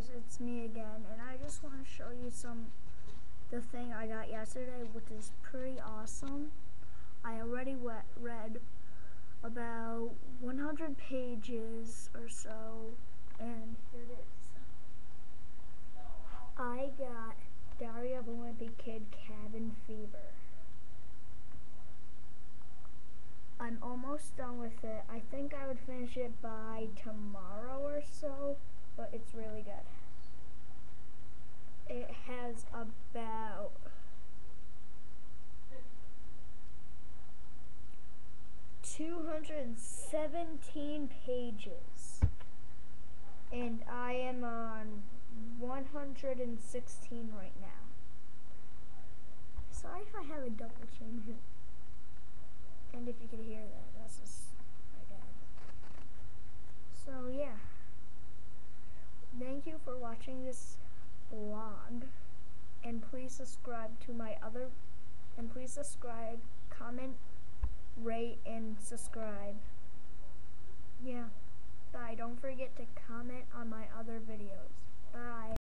guys, it's me again, and I just want to show you some the thing I got yesterday, which is pretty awesome. I already read about 100 pages or so, and here it is. I got Diary of a Wimpy Kid Cabin Fever. I'm almost done with it. I think I would finish it by tomorrow or so but it's really good. It has about two hundred and seventeen pages, and I am on one hundred and sixteen right now. Sorry if I have a double chin here. And if you could hear that, that's just my dad. So yeah. Thank you for watching this vlog. And please subscribe to my other, and please subscribe, comment, rate, and subscribe. Yeah. Bye. Don't forget to comment on my other videos.